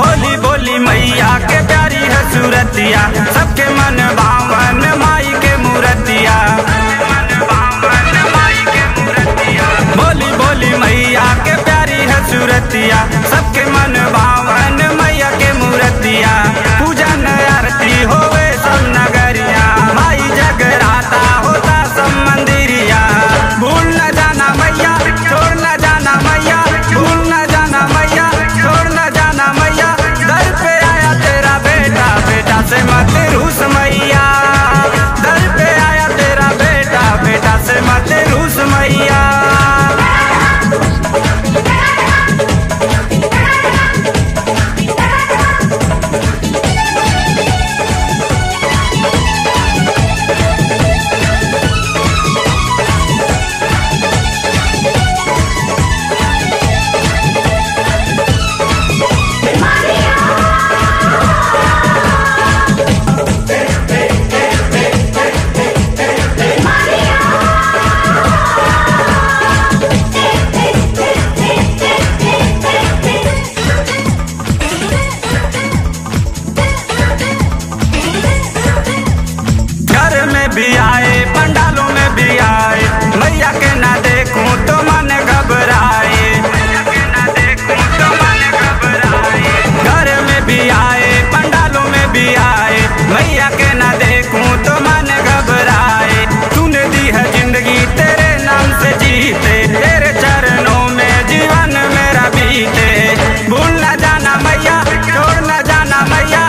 बोली बोली मैया के प्यारी है सूरतिया सबके मन भावन माई के मूरतिया। भी आए, पंडालों में भी आए। मैया के ना देखूँ तो मन घबराए। घर में भी आए, पंडालों में भी आए। मैया के ना देखूँ तो मन घबराए। तूने दी है ज़िंदगी तेरे नाम से जीते। तेरे चरणों में जीवन मेरा बीते। भूल ना जाना मैया, छोड़ ना जाना मैया।